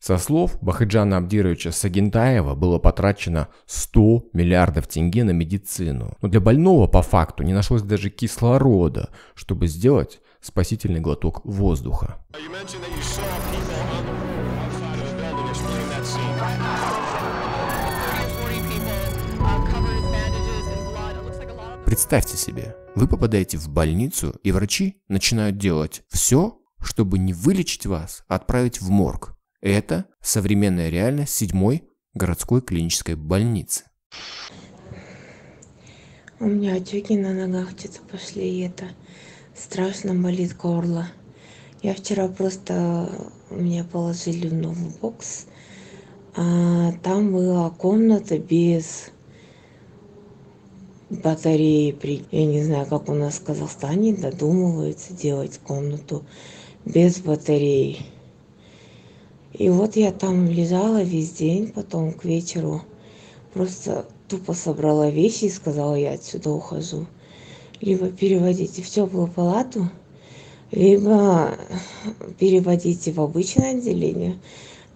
Со слов Бахыджана Абдировича Сагентаева было потрачено 100 миллиардов тенге на медицину. Но для больного по факту не нашлось даже кислорода, чтобы сделать спасительный глоток воздуха. Представьте себе, вы попадаете в больницу, и врачи начинают делать все, чтобы не вылечить вас, а отправить в морг. Это современная реальность седьмой городской клинической больницы. У меня отеки на ногах где-то пошли, и это страшно болит горло. Я вчера просто меня положили в новый бокс, а там была комната без батареи. Я не знаю, как у нас в Казахстане додумываются делать комнату без батареи. И вот я там лежала весь день, потом к вечеру просто тупо собрала вещи и сказала, я отсюда ухожу. Либо переводите в теплую палату, либо переводите в обычное отделение,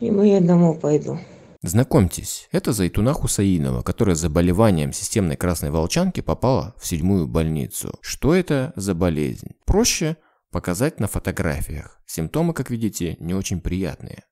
либо я домой пойду. Знакомьтесь, это Зайтуна Хусаинова, которая заболеванием системной красной волчанки попала в седьмую больницу. Что это за болезнь? Проще показать на фотографиях. Симптомы, как видите, не очень приятные.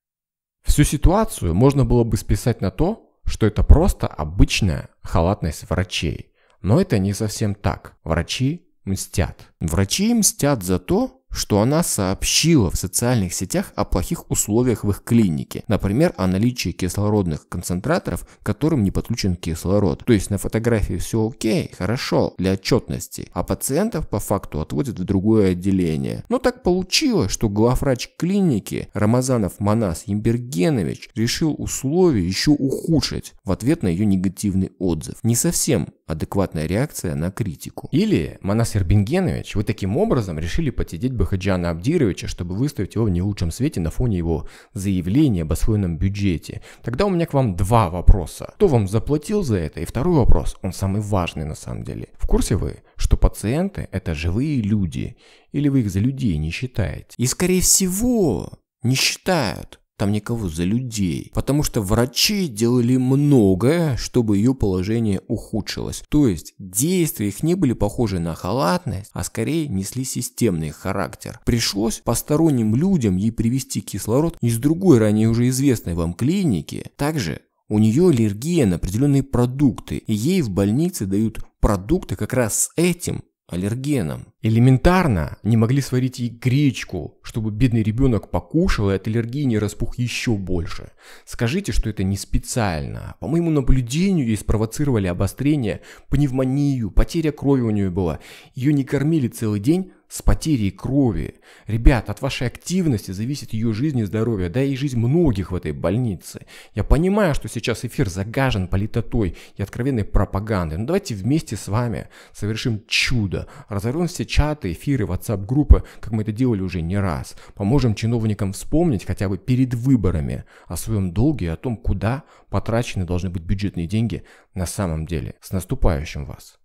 Всю ситуацию можно было бы списать на то, что это просто обычная халатность врачей. Но это не совсем так. Врачи мстят. Врачи мстят за то, что она сообщила в социальных сетях о плохих условиях в их клинике. Например, о наличии кислородных концентраторов, которым не подключен кислород. То есть на фотографии все окей, хорошо, для отчетности. А пациентов по факту отводят в другое отделение. Но так получилось, что главврач клиники Рамазанов Манас Ембергенович решил условия еще ухудшить в ответ на ее негативный отзыв. Не совсем адекватная реакция на критику. Или Манас Ербингенович, вы таким образом решили потедеть Бахаджана Абдировича, чтобы выставить его в не лучшем свете на фоне его заявления об освоенном бюджете. Тогда у меня к вам два вопроса. Кто вам заплатил за это? И второй вопрос, он самый важный на самом деле. В курсе вы, что пациенты это живые люди? Или вы их за людей не считаете? И скорее всего не считают там никого за людей, потому что врачи делали многое, чтобы ее положение ухудшилось. То есть действия их не были похожи на халатность, а скорее несли системный характер. Пришлось посторонним людям ей привести кислород из другой ранее уже известной вам клиники. Также у нее аллергия на определенные продукты, и ей в больнице дают продукты как раз с этим аллергеном. Элементарно не могли сварить ей гречку, чтобы бедный ребенок покушал и от аллергии не распух еще больше. Скажите, что это не специально. По моему наблюдению, ей спровоцировали обострение, пневмонию, потеря крови у нее была. Ее не кормили целый день, с потерей крови. Ребят, от вашей активности зависит ее жизнь и здоровье, да и жизнь многих в этой больнице. Я понимаю, что сейчас эфир загажен политотой и откровенной пропагандой, но давайте вместе с вами совершим чудо. Разорвем все чаты, эфиры, WhatsApp-группы, как мы это делали уже не раз. Поможем чиновникам вспомнить хотя бы перед выборами о своем долге и о том, куда потрачены должны быть бюджетные деньги на самом деле. С наступающим вас!